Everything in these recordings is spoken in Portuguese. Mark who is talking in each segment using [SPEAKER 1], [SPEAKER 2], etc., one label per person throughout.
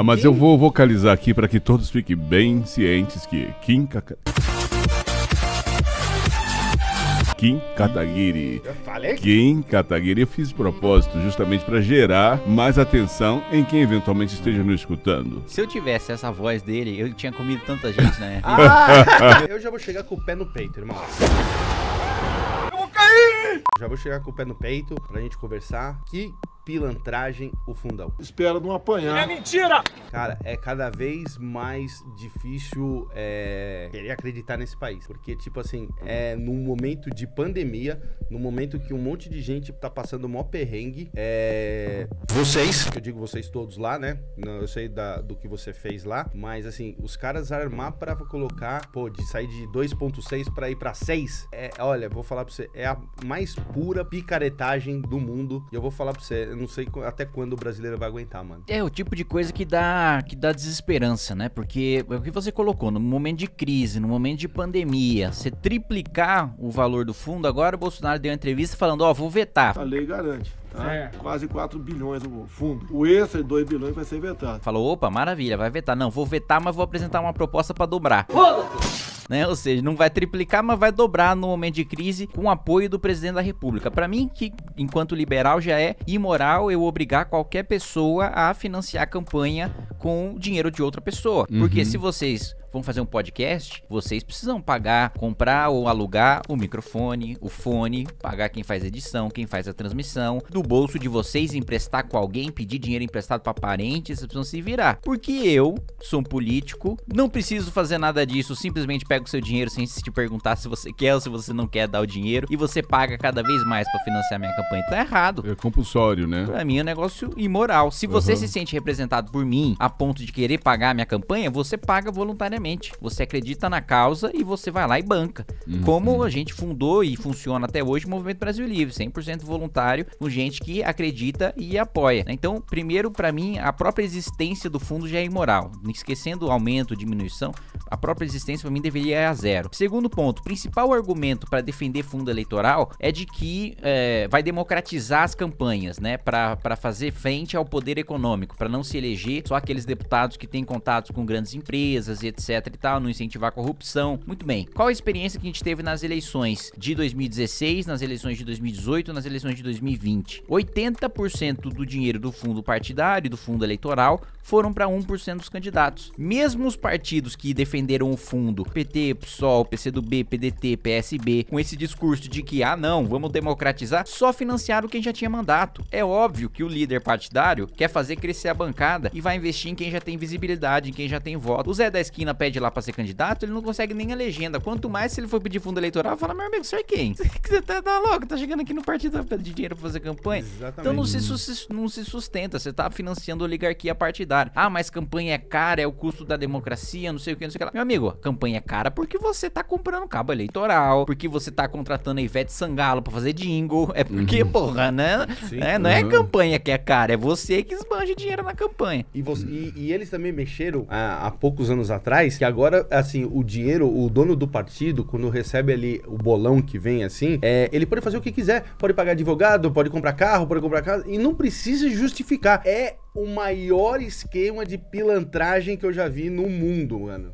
[SPEAKER 1] Ah, mas eu vou vocalizar aqui para que todos fiquem bem cientes que Kim Kaka... Kim Kataguiri.
[SPEAKER 2] Eu falei
[SPEAKER 1] Kim Kataguiri eu fiz de propósito justamente para gerar mais atenção em quem eventualmente esteja nos escutando.
[SPEAKER 3] Se eu tivesse essa voz dele, eu tinha comido tanta gente, né?
[SPEAKER 2] Ah! eu já vou chegar com o pé no peito, irmão. Eu vou cair! Já vou chegar com o pé no peito pra gente conversar. Que pilantragem o fundão.
[SPEAKER 4] Espera não apanhar.
[SPEAKER 2] Cara, é cada vez mais difícil é, querer acreditar nesse país. Porque, tipo assim, é num momento de pandemia, num momento que um monte de gente tá passando mó perrengue. É. Vocês, eu digo vocês todos lá, né? Eu sei da- do que você fez lá. Mas, assim, os caras armar pra colocar, pô, de sair de 2,6 pra ir pra 6. É, olha, vou falar pra você, é a mais pura picaretagem do mundo. E eu vou falar pra você, não sei até quando o brasileiro vai aguentar, mano.
[SPEAKER 3] É o tipo de coisa que dá, que dá desesperança, né? Porque é o que você colocou, no momento de crise, no momento de pandemia, você triplicar o valor do fundo, agora o Bolsonaro deu uma entrevista falando, ó, vou vetar.
[SPEAKER 4] A lei garante. Tá?
[SPEAKER 2] É.
[SPEAKER 4] Quase 4 bilhões o fundo. O extra de 2 bilhões vai ser vetado.
[SPEAKER 3] Falou, opa, maravilha, vai vetar. Não, vou vetar, mas vou apresentar uma proposta pra dobrar. Né? Ou seja, não vai triplicar, mas vai dobrar no momento de crise com o apoio do presidente da República. Pra mim, que enquanto liberal já é imoral eu obrigar qualquer pessoa a financiar a campanha com dinheiro de outra pessoa. Porque se vocês vão fazer um podcast, vocês precisam pagar, comprar ou alugar o microfone, o fone, pagar quem faz edição, quem faz a transmissão, do bolso de vocês emprestar com alguém, pedir dinheiro emprestado pra parentes, vocês precisam se virar. Porque eu sou um político, não preciso fazer nada disso, simplesmente pego o seu dinheiro sem te perguntar se você quer ou se você não quer dar o dinheiro e você paga cada vez mais pra financiar minha campanha. Tá errado.
[SPEAKER 1] É compulsório, né?
[SPEAKER 3] Pra mim é um negócio imoral. Se você
[SPEAKER 1] Uhum.
[SPEAKER 3] se sente representado por mim a ponto de querer pagar a minha campanha, você paga voluntariamente. Você acredita na causa e você vai lá e banca.
[SPEAKER 1] Uhum.
[SPEAKER 3] Como a gente fundou e funciona até hoje o Movimento Brasil Livre, 100% voluntário, com gente que acredita e apoia. né? Então, primeiro, pra mim, a própria existência do fundo já é imoral. Esquecendo o aumento, diminuição, a própria existência pra mim deveria ir a zero. Segundo ponto, principal argumento para defender fundo eleitoral é de que é, vai democratizar as campanhas, né, pra fazer frente ao poder econômico, pra não se eleger só aqueles deputados que têm contatos com grandes empresas e etc e tal, não incentivar a corrupção. Muito bem. Qual a experiência que a gente teve nas eleições de 2016, nas eleições de 2018, nas eleições de 2020? 80% do dinheiro do fundo partidário do fundo eleitoral foram para 1% dos candidatos. Mesmo os partidos que defenderam o fundo, PT, PSOL, PCdoB, PDT, PSB, com esse discurso de que, ah não, vamos democratizar, só financiaram quem já tinha mandato. É óbvio que o líder partidário quer fazer crescer a bancada e vai investir em quem já tem visibilidade, em quem já tem voto. O Zé da Esquina pede lá pra ser candidato, ele não consegue nem a legenda. Quanto mais se ele for pedir fundo eleitoral, fala, meu amigo, você é quem? Você tá, tá louco? Tá chegando aqui no partido pra pedir dinheiro pra fazer campanha?
[SPEAKER 2] Exatamente.
[SPEAKER 3] Então não se, não se sustenta, você tá financiando a oligarquia partidária. Ah, mas campanha é cara, é o custo da democracia, não sei o que, não sei o que lá. Meu amigo, campanha é cara porque você tá comprando cabo eleitoral, porque você tá contratando a Ivete Sangalo pra fazer jingle, é porque, porra, né?
[SPEAKER 2] Sim.
[SPEAKER 3] É, não é a
[SPEAKER 1] Uhum.
[SPEAKER 3] campanha que é cara, é você que esbanja dinheiro na campanha.
[SPEAKER 2] E, você- e- e eles também mexeram ah, há poucos anos atrás, que agora, assim, o dinheiro, o dono do partido, quando recebe ali o bolão que vem assim, é, ele pode fazer o que quiser. Pode pagar advogado, pode comprar carro, pode comprar casa, e não precisa justificar. É o maior esquema de pilantragem que eu já vi no mundo, mano.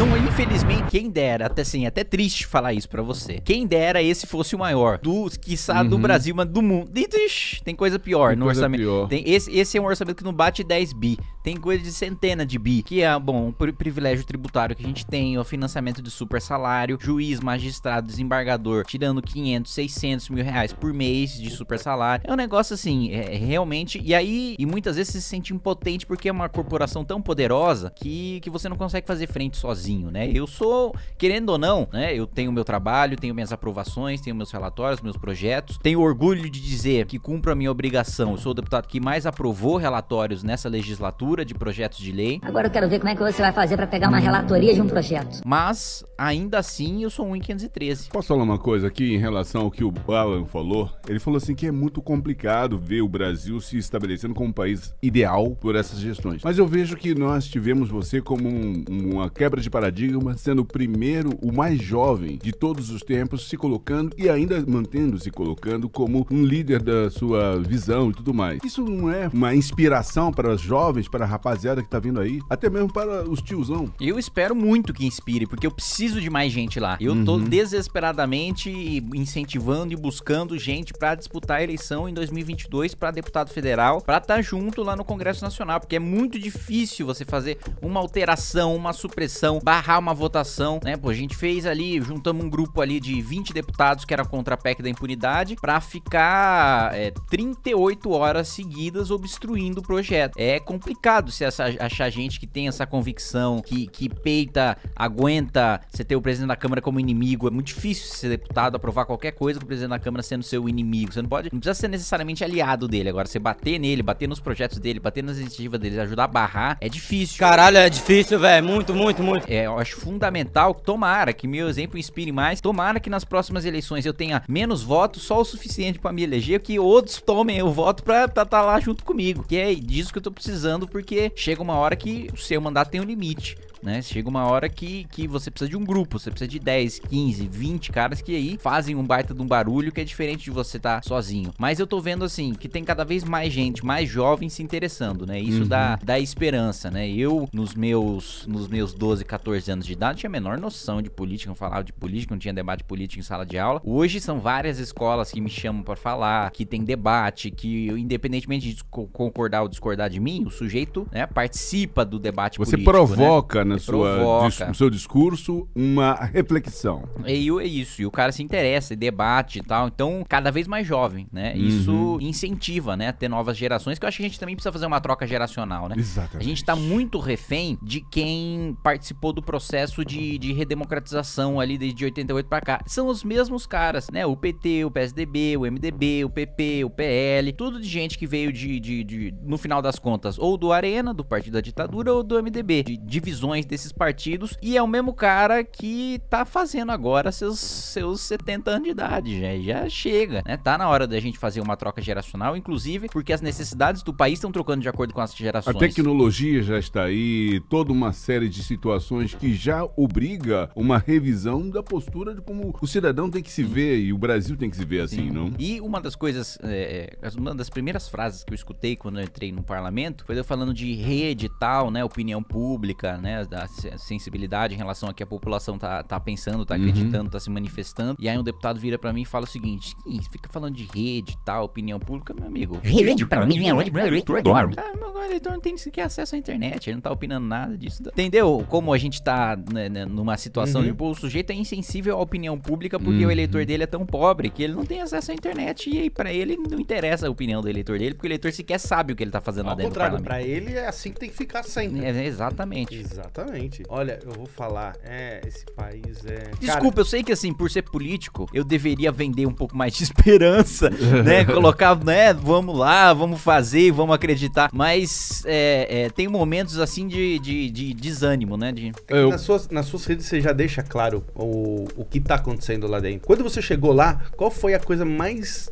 [SPEAKER 3] Não, infelizmente, quem dera, até assim, até triste falar isso pra você. Quem dera esse fosse o maior. Do, quiçá, do
[SPEAKER 1] Uhum.
[SPEAKER 3] Brasil, mas do mundo. Ixi, tem coisa pior
[SPEAKER 1] Tem
[SPEAKER 3] no
[SPEAKER 1] coisa
[SPEAKER 3] orçamento.
[SPEAKER 1] pior.
[SPEAKER 3] Tem, esse, esse é um orçamento que não bate 10 bi. Tem coisa de centena de bi. Que é, bom, um pri- privilégio tributário que a gente tem, o financiamento de super salário, juiz, magistrado, desembargador, tirando 500, 600 mil reais por mês de super salário. É um negócio assim, é, é realmente. E aí, e muitas vezes você se sente impotente porque é uma corporação tão poderosa que, que você não consegue fazer frente sozinho, né? Eu sou, querendo ou não, né? Eu tenho meu trabalho, tenho minhas aprovações, tenho meus relatórios, meus projetos. Tenho orgulho de dizer que cumpro a minha obrigação. Eu sou o deputado que mais aprovou relatórios nessa legislatura de projetos de lei.
[SPEAKER 5] Agora eu quero ver como é que você vai fazer pra pegar uma relatoria de um projeto.
[SPEAKER 3] Mas, ainda assim, eu sou um em 513.
[SPEAKER 1] Posso falar uma coisa aqui em relação ao que o Alan falou? Ele falou assim que é muito complicado ver o Brasil se estabelecendo como um país ideal por essas gestões. Mas eu vejo que nós tivemos você como um- uma quebra de paradigma paradigma, sendo o primeiro, o mais jovem de todos os tempos, se colocando e ainda mantendo se colocando como um líder da sua visão e tudo mais. Isso não é uma inspiração para os jovens, para a rapaziada que tá vindo aí, até mesmo para os tiozão.
[SPEAKER 3] Eu espero muito que inspire, porque eu preciso de mais gente lá. Eu tô
[SPEAKER 1] Uhum.
[SPEAKER 3] desesperadamente incentivando e buscando gente pra disputar a eleição em 2022 pra deputado federal, pra estar junto lá no Congresso Nacional, porque é muito difícil você fazer uma alteração, uma supressão, barrar uma votação, né? Pô, a gente fez ali, juntamos um grupo ali de 20 deputados que era contra a PEC da impunidade pra ficar é, 38 horas seguidas obstruindo o projeto. É complicado se essa- achar gente que tem essa convicção, que, que peita, aguenta você ter o presidente da Câmara como inimigo. É muito difícil ser deputado aprovar qualquer coisa com o presidente da Câmara sendo seu inimigo. Você não pode, não precisa ser necessariamente aliado dele. Agora, você bater nele, bater nos projetos dele, bater nas iniciativas dele, ajudar a barrar, é difícil.
[SPEAKER 6] Caralho, é difícil, velho. Muito, muito, muito.
[SPEAKER 3] É, eu acho fundamental, tomara que meu exemplo inspire mais, tomara que nas próximas eleições eu tenha menos votos, só o suficiente pra me eleger, que outros tomem o voto pra estar tá, lá junto comigo. Que é disso que eu tô precisando, porque chega uma hora que o seu mandato tem um limite. Né? Chega uma hora que, que você precisa de um grupo, você precisa de 10, 15, 20 caras que aí fazem um baita de um barulho que é diferente de você estar sozinho. Mas eu tô vendo assim que tem cada vez mais gente, mais jovem se interessando, né? Isso dá, dá esperança, né? Eu, nos meus, nos meus 12, 14 anos de idade, tinha a menor noção de política, não falava de política, não tinha debate político em sala de aula. Hoje são várias escolas que me chamam pra falar, que tem debate, que independentemente de co- concordar ou discordar de mim, o sujeito né, participa do debate
[SPEAKER 1] Você
[SPEAKER 3] político. né?
[SPEAKER 1] provoca na sua,
[SPEAKER 3] provoca.
[SPEAKER 1] no seu discurso uma reflexão.
[SPEAKER 3] E é isso, e o cara se interessa, e debate e tal. Então, cada vez mais jovem, né?
[SPEAKER 1] Uhum.
[SPEAKER 3] Isso incentiva, né? A ter novas gerações, que eu acho que a gente também precisa fazer uma troca geracional, né? A
[SPEAKER 1] Exatamente.
[SPEAKER 3] gente tá muito refém de quem participou do processo de, de redemocratização ali desde 88 pra cá. São os mesmos caras, né? O PT, o PSDB, o MDB, o PP, o PL, tudo de gente que veio de, de, de- no final das contas, ou do Arena, do Partido da Ditadura, ou do MDB, de divisões desses partidos, e é o mesmo cara que tá fazendo agora seus, seus 70 anos de idade, já, já chega, né? Tá na hora da gente fazer uma troca geracional, inclusive porque as necessidades do país estão trocando de acordo com as gerações.
[SPEAKER 1] A tecnologia já está aí, toda uma série de situações que já obriga uma revisão da postura de como o cidadão tem que se ver e o Brasil tem que se ver assim, não?
[SPEAKER 3] E uma das coisas, é, é, uma das primeiras frases que eu escutei quando eu entrei no parlamento foi eu falando de rede e tal, né? Opinião pública, né? Da se- sensibilidade em relação a que a população tá, tá pensando, tá acreditando, tá se manifestando. E aí um deputado vira pra mim e fala o seguinte: "Ih, fica falando de rede e tal, opinião pública, meu amigo.
[SPEAKER 5] Rede pra mim é onde meu eleitor adoro.
[SPEAKER 3] Ah, meu eleitor não tem sequer acesso à internet, ele não tá opinando nada disso. Entendeu como a gente tá né, né, numa situação de, pô, o sujeito é insensível à opinião pública porque o eleitor dele é tão pobre que ele não tem acesso à internet e aí pra ele não interessa a opinião do eleitor dele, porque o eleitor sequer sabe o que ele tá fazendo lá
[SPEAKER 2] Ao
[SPEAKER 3] dentro do
[SPEAKER 2] contrário, pra ele é assim que tem que ficar sempre.
[SPEAKER 3] É, exatamente.
[SPEAKER 2] Exatamente. Olha, eu vou falar, é, esse país é.
[SPEAKER 3] Desculpa, eu sei que assim, por ser político, eu deveria vender um pouco mais de esperança, né? Colocar, né? Vamos lá, vamos fazer, vamos acreditar. Mas é, é, tem momentos assim de, de, de desânimo, né? De,
[SPEAKER 2] Cara,
[SPEAKER 1] Eu-
[SPEAKER 2] nas, suas, nas suas redes você já deixa claro o, o que tá acontecendo lá dentro. Quando você chegou lá, qual foi a coisa mais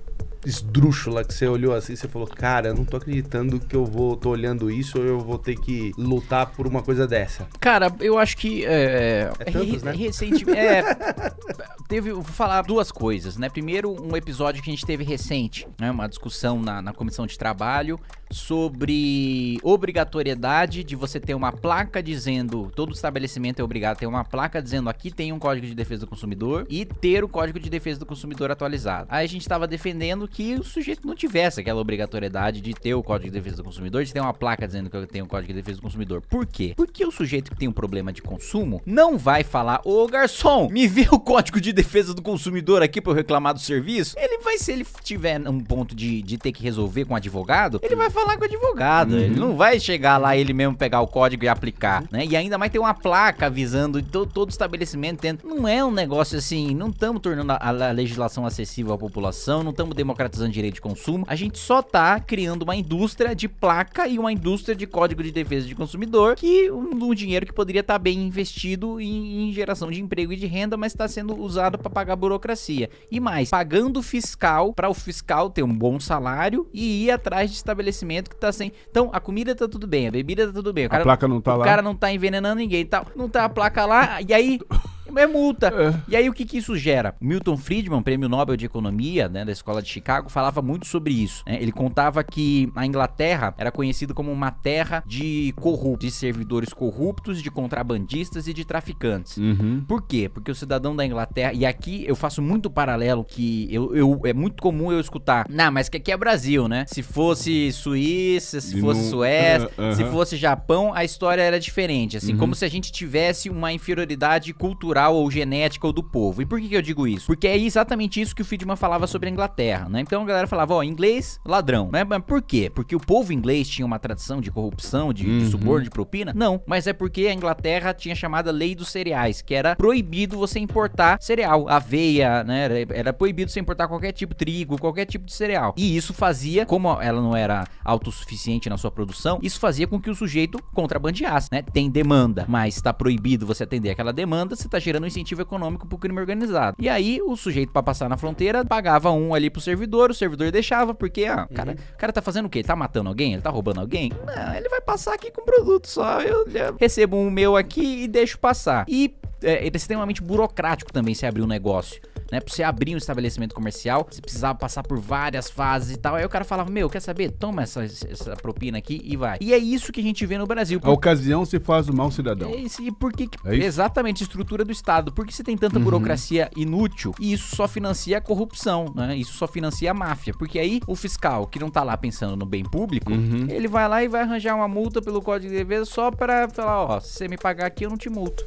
[SPEAKER 2] esdrúxula que você olhou assim e você falou, cara, eu não tô acreditando que eu vou, tô olhando isso ou eu vou ter que lutar por uma coisa dessa.
[SPEAKER 3] Cara, eu acho que. É,
[SPEAKER 2] É tantos, né?
[SPEAKER 3] Recentemente. É, teve. Vou falar duas coisas, né? Primeiro, um episódio que a gente teve recente, né? Uma discussão na, na comissão de trabalho sobre obrigatoriedade de você ter uma placa dizendo. Todo estabelecimento é obrigado a ter uma placa dizendo aqui tem um código de defesa do consumidor e ter o código de defesa do consumidor atualizado. Aí a gente estava defendendo que o sujeito não tivesse aquela obrigatoriedade de ter o código de defesa do consumidor, de ter uma placa dizendo que eu tenho o código de defesa do consumidor. Por quê? Porque o sujeito que tem um problema de consumo não vai falar, ô garçom, me vê o código de defesa do consumidor aqui pra eu reclamar do serviço. Ele vai, se ele tiver um ponto de, de ter que resolver com o advogado, ele vai falar com o advogado. Ele não vai chegar lá ele mesmo pegar o código e aplicar, né? E ainda mais ter uma placa avisando to, todo estabelecimento tendo. Não é um negócio assim, não estamos tornando a, a legislação acessível à população, não estamos democratizando direito de consumo. A gente só tá criando uma indústria de placa e uma indústria de código de defesa de consumidor que um, um dinheiro que poderia estar bem investido em, em geração de emprego e de renda, mas está sendo usado para pagar burocracia. E mais, pagando fiscal para o fiscal ter um bom salário e ir atrás de estabelecimento que tá sem. Então, a comida tá tudo bem, a bebida tá tudo bem. O
[SPEAKER 1] A placa não tá
[SPEAKER 3] o
[SPEAKER 1] lá.
[SPEAKER 3] cara não tá envenenando ninguém e tal. Não tá a placa lá, e aí. É multa. E aí o que que isso gera? O Milton Friedman, prêmio Nobel de Economia, né, da Escola de Chicago, falava muito sobre isso. né? Ele contava que a Inglaterra era conhecida como uma terra de corruptos, de servidores corruptos, de contrabandistas e de traficantes.
[SPEAKER 1] Uhum.
[SPEAKER 3] Por quê? Porque o cidadão da Inglaterra, e aqui eu faço muito paralelo que eu, eu- é muito comum eu escutar, não, mas que aqui é Brasil, né? Se fosse Suíça, se fosse
[SPEAKER 1] não-
[SPEAKER 3] Suécia,
[SPEAKER 1] Ah,
[SPEAKER 3] se fosse Japão, a história era diferente, assim,
[SPEAKER 1] Uhum.
[SPEAKER 3] como se a gente tivesse uma inferioridade cultural ou genética ou do povo. E por que, que eu digo isso? Porque é exatamente isso que o Friedman falava sobre a Inglaterra, né? Então a galera falava, ó, inglês, ladrão, né? Mas por quê? Porque o povo inglês tinha uma tradição de corrupção, de, de
[SPEAKER 1] Uhum.
[SPEAKER 3] suborno, de propina? Não, mas é porque a Inglaterra tinha a chamada lei dos cereais, que era proibido você importar cereal, aveia, né? Era, proibido você importar qualquer tipo de trigo, qualquer tipo de cereal. E isso fazia, como ela não era autossuficiente na sua produção, isso fazia com que o sujeito contrabandeasse, né? Tem demanda, mas está proibido você atender aquela demanda, você tá gerando um incentivo econômico pro crime organizado. E aí o sujeito para passar na fronteira pagava um ali pro servidor, o servidor deixava, porque ah, o cara, o cara tá fazendo o quê? Ele tá matando alguém? Ele tá roubando alguém? Não, ele vai passar aqui com produto só. Eu, eu recebo um meu aqui e deixo passar. E é, é extremamente burocrático também se abrir um negócio. Né, pra você abrir um estabelecimento comercial, você precisava passar por várias fases e tal. Aí o cara falava: Meu, quer saber? Toma essa, essa propina aqui e vai. E é isso que a gente vê no Brasil.
[SPEAKER 1] A ocasião se faz o mal cidadão.
[SPEAKER 3] É isso, e por que, que-
[SPEAKER 1] É? Uhum.
[SPEAKER 3] exatamente estrutura do Estado? Por que você tem tanta burocracia inútil e isso só financia a corrupção, né? Isso só financia a máfia. Porque aí o fiscal que não tá lá pensando no bem público,
[SPEAKER 1] Uhum.
[SPEAKER 3] ele vai lá e vai arranjar uma multa pelo Código de Defesa só para falar, ó, se você me pagar aqui eu não te multo.